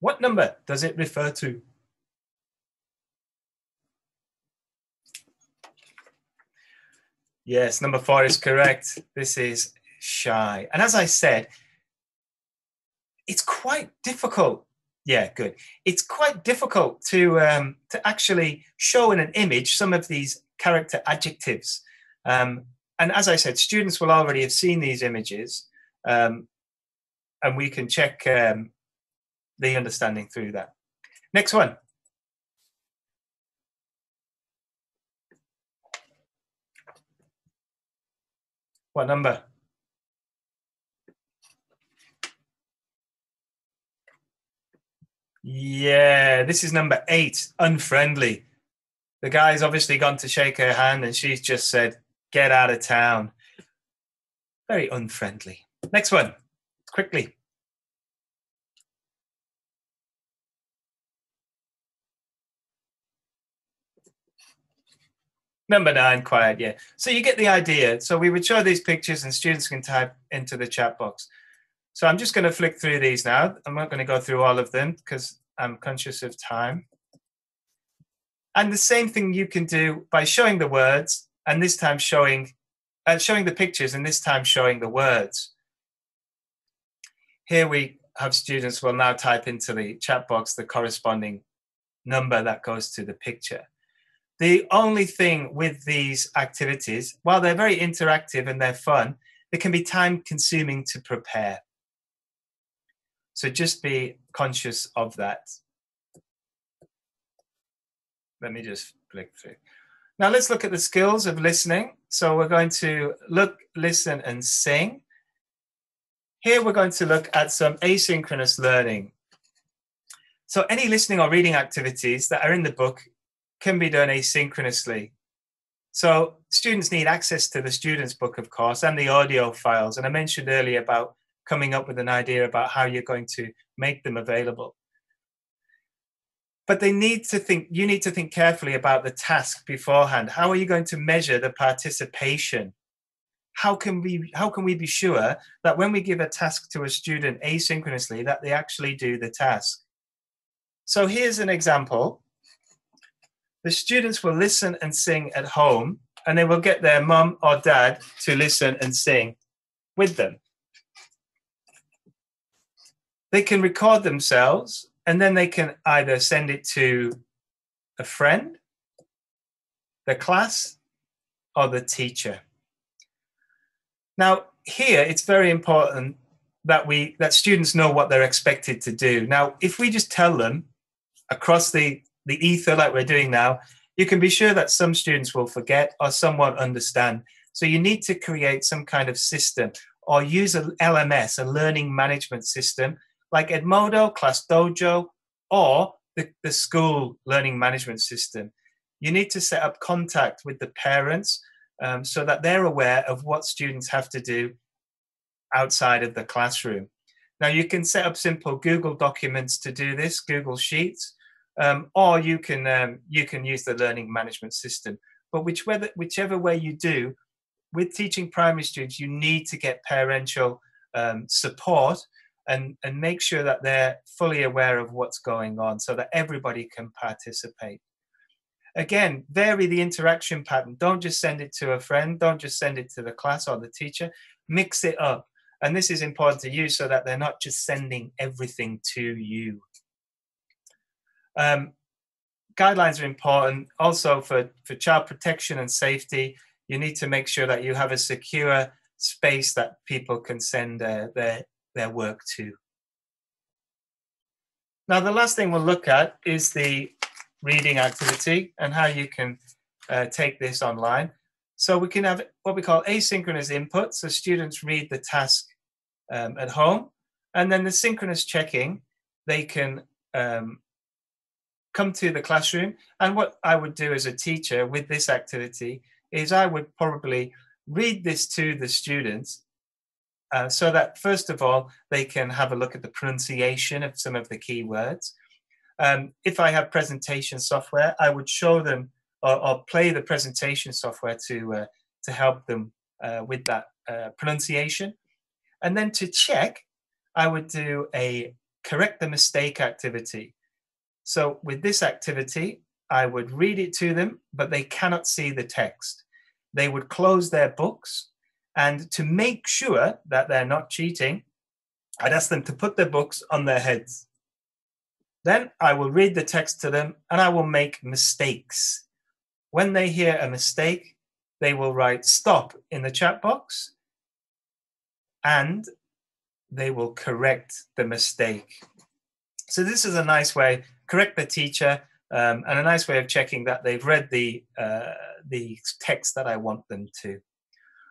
Speaker 2: What number does it refer to? Yes, number four is correct. This is shy. And as I said, it's quite difficult. Yeah, good. It's quite difficult to um, to actually show in an image some of these character adjectives. Um, and as I said, students will already have seen these images, um, and we can check um, the understanding through that. Next one. What number? Yeah, this is number eight, unfriendly. The guy's obviously gone to shake her hand and she's just said, get out of town. Very unfriendly. Next one, quickly. Number nine, quiet, yeah. So you get the idea. So we would show these pictures and students can type into the chat box. So I'm just going to flick through these now. I'm not going to go through all of them because I'm conscious of time. And the same thing you can do by showing the words and this time showing, uh, showing the pictures and this time showing the words. Here we have students will now type into the chat box the corresponding number that goes to the picture. The only thing with these activities, while they're very interactive and they're fun, they can be time consuming to prepare. So just be conscious of that. let me just flick through. Now let's look at the skills of listening. So we're going to look, listen, and sing. Here we're going to look at some asynchronous learning. So any listening or reading activities that are in the book can be done asynchronously. So students need access to the student's book, of course, and the audio files. And I mentioned earlier about coming up with an idea about how you're going to make them available. But they need to think, you need to think carefully about the task beforehand. How are you going to measure the participation? How can we how can we be sure that when we give a task to a student asynchronously that they actually do the task? So here's an example the students will listen and sing at home, and they will get their mum or dad to listen and sing with them. They can record themselves, and then they can either send it to a friend, the class, or the teacher. Now, here it's very important that we that students know what they're expected to do. Now, if we just tell them across the the ether like we're doing now, you can be sure that some students will forget or some won't understand. So you need to create some kind of system or use a LMS, a learning management system like Edmodo, Class Dojo, or the, the school learning management system. You need to set up contact with the parents um, so that they're aware of what students have to do outside of the classroom. Now you can set up simple Google documents to do this, Google Sheets, um, or you can um, you can use the learning management system. But whichever whichever way you do, with teaching primary students, you need to get parental um, support and and make sure that they're fully aware of what's going on, so that everybody can participate. Again, vary the interaction pattern. Don't just send it to a friend. Don't just send it to the class or the teacher. Mix it up. And this is important to you so that they're not just sending everything to you. Um, guidelines are important also for, for child protection and safety. You need to make sure that you have a secure space that people can send uh, their, their work to. Now, the last thing we'll look at is the reading activity and how you can uh, take this online. So we can have what we call asynchronous input. So students read the task um, at home, and then the synchronous checking, they can um, come to the classroom. And what I would do as a teacher with this activity is I would probably read this to the students uh, so that first of all they can have a look at the pronunciation of some of the key words. Um, if I have presentation software, I would show them or, or play the presentation software to uh, to help them uh, with that uh, pronunciation. And then to check, I would do a correct the mistake activity. So with this activity, I would read it to them, but they cannot see the text. They would close their books. And to make sure that they're not cheating, I'd ask them to put their books on their heads. Then I will read the text to them and I will make mistakes. When they hear a mistake, they will write stop in the chat box and they will correct the mistake. So this is a nice way correct the teacher, um, and a nice way of checking that they've read the uh, the text that I want them to.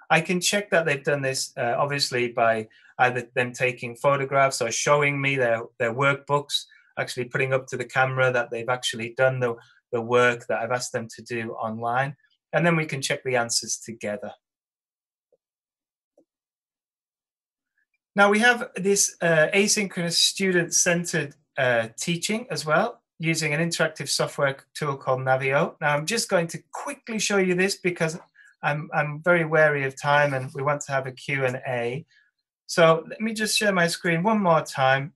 Speaker 2: I can check that they've done this uh, obviously by either them taking photographs or showing me their their workbooks, actually putting up to the camera that they've actually done the the work that I've asked them to do online, and then we can check the answers together. Now we have this uh, asynchronous student-centered uh, teaching as well using an interactive software tool called Navio. Now I'm just going to quickly show you this because I'm, I'm very wary of time and we want to have a Q&A. So let me just share my screen one more time.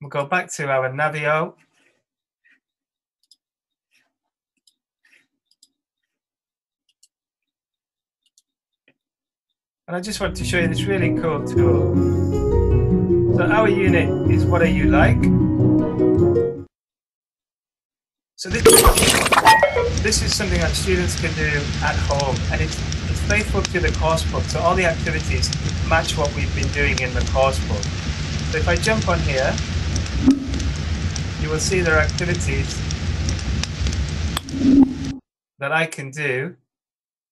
Speaker 2: We'll go back to our Navio. And I just want to show you this really cool tool. So our unit is what are you like? So this, this is something that students can do at home and it's, it's faithful to the course book. So all the activities match what we've been doing in the course book. So if I jump on here, you will see there are activities that I can do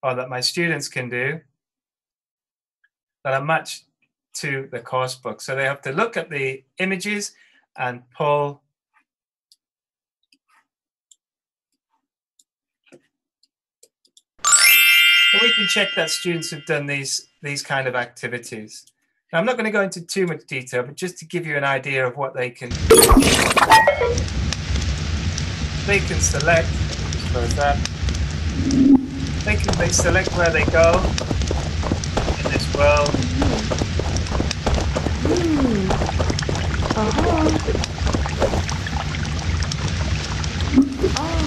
Speaker 2: or that my students can do that are matched to the course book. So they have to look at the images and pull we can check that students have done these these kind of activities. Now, I'm not going to go into too much detail, but just to give you an idea of what they can they can select, close that. They can they select where they go in this world. And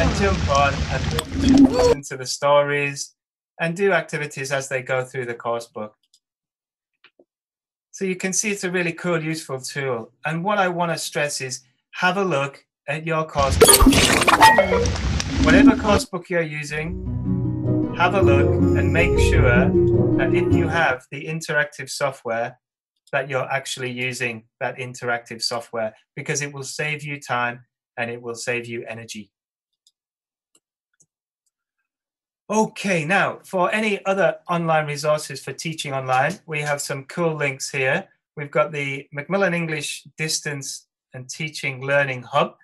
Speaker 2: oh. jump on and into the stories and do activities as they go through the course book. So you can see it's a really cool, useful tool. And what I want to stress is have a look at your course book. Whatever course book you're using, have a look and make sure that if you have the interactive software, that you're actually using that interactive software because it will save you time and it will save you energy. Okay, now for any other online resources for teaching online, we have some cool links here. We've got the Macmillan English Distance and Teaching Learning Hub,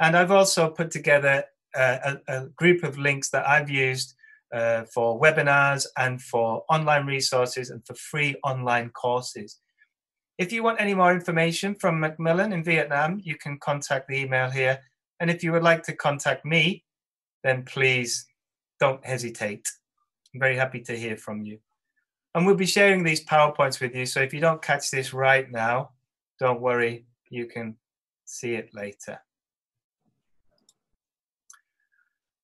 Speaker 2: and I've also put together a, a group of links that I've used uh, for webinars and for online resources and for free online courses. If you want any more information from Macmillan in Vietnam, you can contact the email here. And if you would like to contact me, then please don't hesitate. I'm very happy to hear from you. And we'll be sharing these PowerPoints with you. So if you don't catch this right now, don't worry, you can see it later.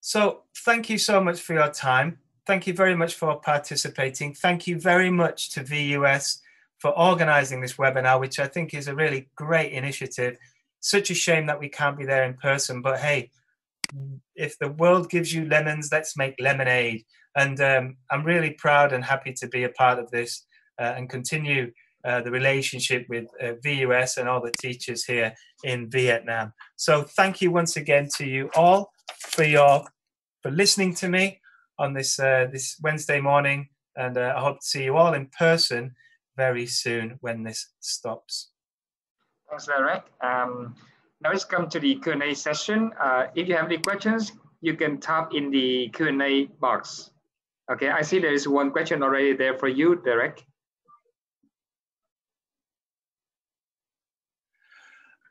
Speaker 2: So thank you so much for your time. Thank you very much for participating. Thank you very much to VUS for organizing this webinar, which I think is a really great initiative. Such a shame that we can't be there in person, but hey, if the world gives you lemons, let's make lemonade. And um, I'm really proud and happy to be a part of this uh, and continue uh, the relationship with uh, VUS and all the teachers here in Vietnam. So thank you once again to you all for your for listening to me on this uh, this Wednesday morning, and uh, I hope to see you all in person very soon when this stops.
Speaker 1: Thanks, Derek. Um, now let's come to the Q&A session. Uh, if you have any questions, you can type in the Q&A box. Okay, I see there is one question already there for you, Derek.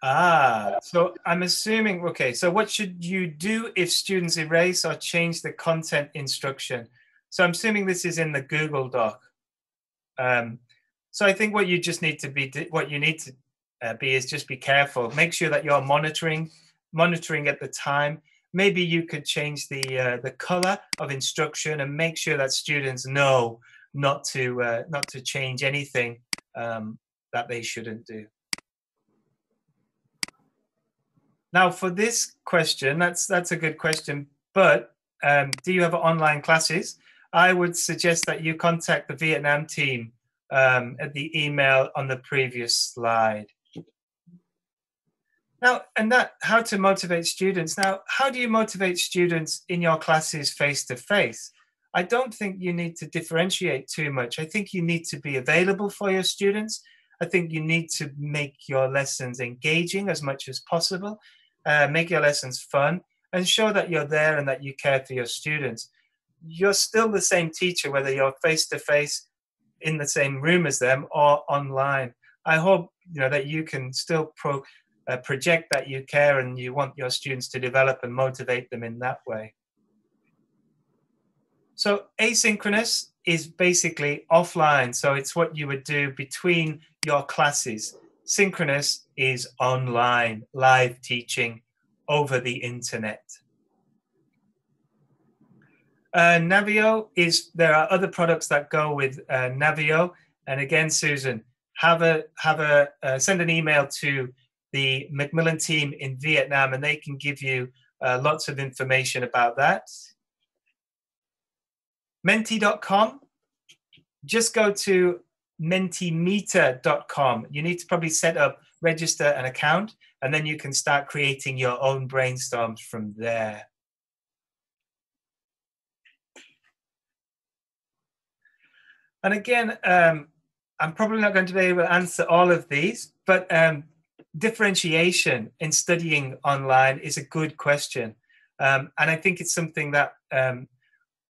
Speaker 2: Ah, so I'm assuming, okay, so what should you do if students erase or change the content instruction? So I'm assuming this is in the Google Doc. Um, so I think what you just need to be, what you need to uh, be is just be careful. Make sure that you're monitoring, monitoring at the time. Maybe you could change the uh, the color of instruction and make sure that students know not to uh, not to change anything um, that they shouldn't do. Now, for this question, that's that's a good question. But um, do you have online classes? I would suggest that you contact the Vietnam team um, at the email on the previous slide. Now, and that how to motivate students. Now, how do you motivate students in your classes face to face? I don't think you need to differentiate too much. I think you need to be available for your students. I think you need to make your lessons engaging as much as possible, uh, make your lessons fun, and show that you're there and that you care for your students. You're still the same teacher, whether you're face to face in the same room as them or online. I hope you know that you can still pro uh, project that you care and you want your students to develop and motivate them in that way. So asynchronous is basically offline. So it's what you would do between your classes. Synchronous is online, live teaching over the internet. Uh, Navio is, there are other products that go with uh, Navio. And again, Susan, have a, have a, uh, send an email to the Macmillan team in Vietnam, and they can give you uh, lots of information about that. Menti.com, just go to mentimeter.com. You need to probably set up, register an account, and then you can start creating your own brainstorms from there. And again, um, I'm probably not going to be able to answer all of these, but um, differentiation in studying online is a good question. Um, and I think it's something that um,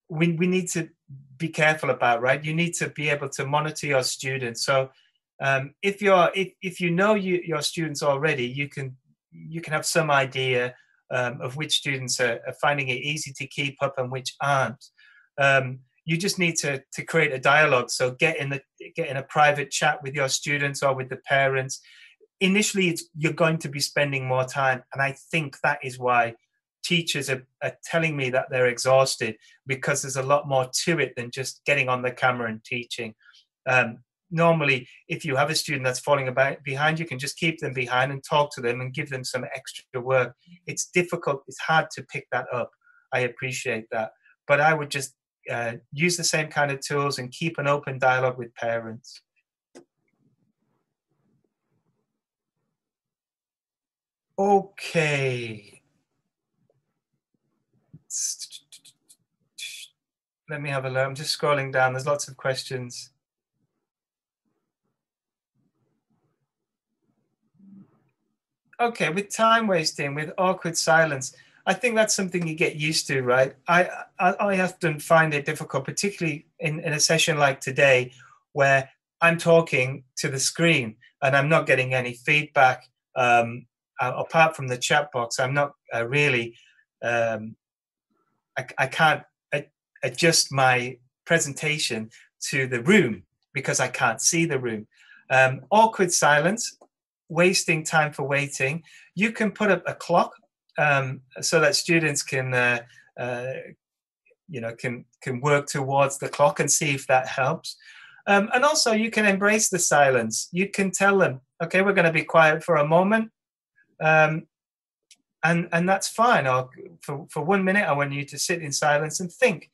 Speaker 2: we, we need to be careful about, right? You need to be able to monitor your students. So um, if you're if, if you know you, your students already, you can you can have some idea um, of which students are, are, finding it easy to keep up and which aren't. Um, you just need to to create a dialogue. So get in the get in a private chat with your students or with the parents. Initially, you're going to be spending more time, and I think that is why teachers are, are, telling me that they're exhausted because there's a lot more to it than just getting on the camera and teaching. Um, normally, if you have a student that's falling about behind, you can just keep them behind and talk to them and give them some extra work. It's difficult, it's hard to pick that up. I appreciate that. But I would just uh, use the same kind of tools and keep an open dialogue with parents. Okay. Let me have a look. I'm just scrolling down. There's lots of questions. Okay, with time wasting, with awkward silence, I think that's something you get used to, right? I, I, I often find it difficult, particularly in, in a session like today, where I'm talking to the screen and I'm not getting any feedback. Um, apart from the chat box, I'm not uh, really, um, I, I can't adjust my presentation to the room because I can't see the room. Um, awkward silence, wasting time for waiting. You can put up a clock um, so that students can uh, uh, you know can can work towards the clock and see if that helps. Um, and also you can embrace the silence. You can tell them okay we're going to be quiet for a moment. Um, and and that's fine. Or for, for one minute i want you to sit in silence and think.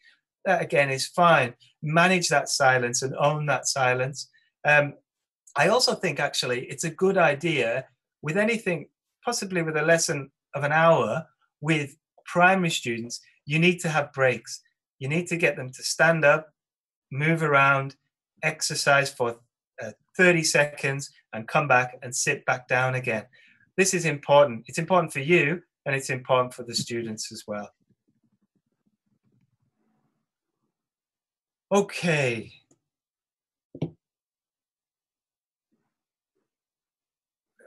Speaker 2: That again is fine. Manage that silence and own that silence. Um, i also think actually it's a good idea with anything possibly with a lesson of an hour with primary students, you need to have breaks. You need to get them to stand up, move around, exercise for uh, 30 seconds, and come back and sit back down again. This is important. It's important for you and it's important for the students as well. Okay.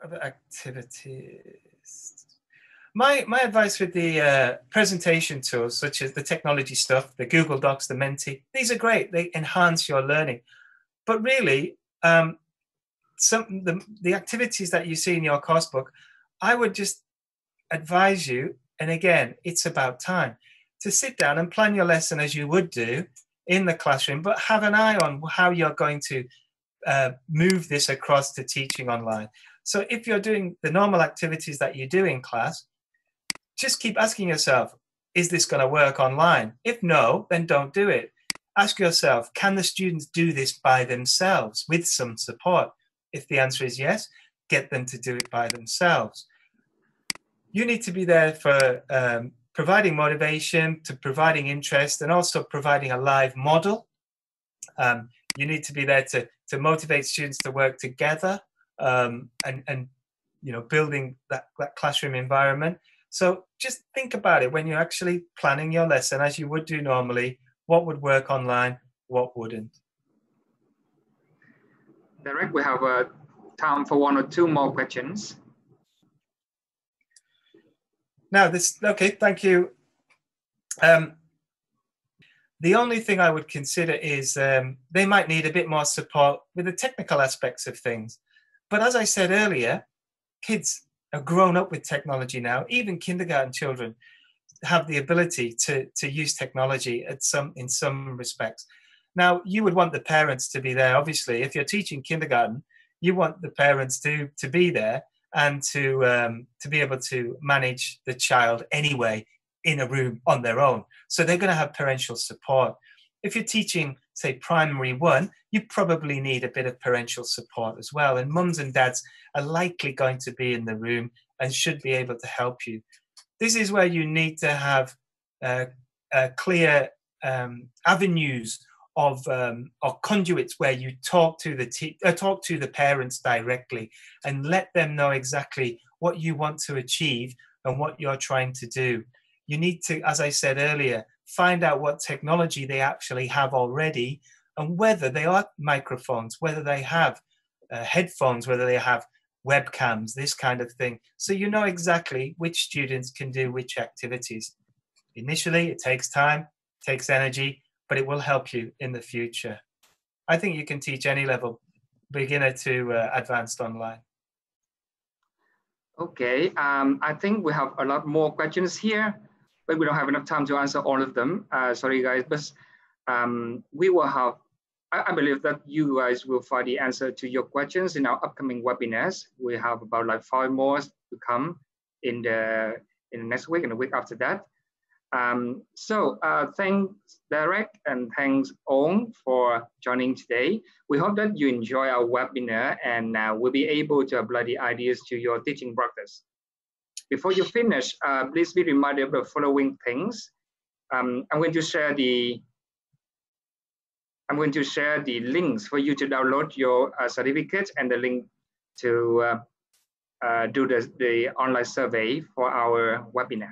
Speaker 2: Other activities my my advice with the uh, presentation tools such as the technology stuff the google docs the menti these are great. They enhance your learning. But really um, some the, the activities that you see in your course book i would just advise you and again it's about time to sit down and plan your lesson as you would do in the classroom but have an eye on how you're going to uh, move this across to teaching online. So if you're doing the normal activities that you do in class just keep asking yourself, is this going to work online? If no, then don't do it. Ask yourself, can the students do this by themselves with some support? If the answer is yes, get them to do it by themselves. You need to be there for um, providing motivation, to providing interest, and also providing a live model. Um, you need to be there to, to motivate students to work together um, and, and you know building that, that classroom environment so just think about it when you're actually planning your lesson as you would do normally. What would work online? What wouldn't?
Speaker 1: Derek, we have uh, time for one or two more questions.
Speaker 2: Now this, okay, thank you. Um, the only thing I would consider is um, they might need a bit more support with the technical aspects of things. But as I said earlier, kids are grown up with technology now. Even kindergarten children have the ability to to use technology at some in some respects. Now, you would want the parents to be there. Obviously, if you're teaching kindergarten, you want the parents to to be there and to um, to be able to manage the child anyway in a room on their own. So they're going to have parental support. If you're teaching say primary one, you probably need a bit of parental support as well. And mums and dads are likely going to be in the room and should be able to help you. This is where you need to have uh, uh, clear um, avenues of um, or conduits where you talk to the te- uh, talk to the parents directly and let them know exactly what you want to achieve and what you're trying to do. You need to, as I said earlier, find out what technology they actually have already and whether they are microphones, whether they have uh, headphones, whether they have webcams, this kind of thing. So you know exactly which students can do which activities. Initially, it takes time, takes energy, but it will help you in the future. I think you can teach any level, beginner to uh, advanced online.
Speaker 1: Okay, um, I think we have a lot more questions here, but we don't have enough time to answer all of them. Uh, sorry, guys, but um, we will have, I, I, believe that you guys will find the answer to your questions in our upcoming webinars. We have about like five more to come in the, in the next week and the week after that. Um, so uh, thanks Derek and thanks Ong for joining today. We hope that you enjoy our webinar and uh, will be able to apply the ideas to your teaching practice. Before you finish, uh, please be reminded of the following things. Um, I'm going to share the I'm going to share the links for you to download your uh, certificate and the link to uh, uh, do the, the online survey for our webinar.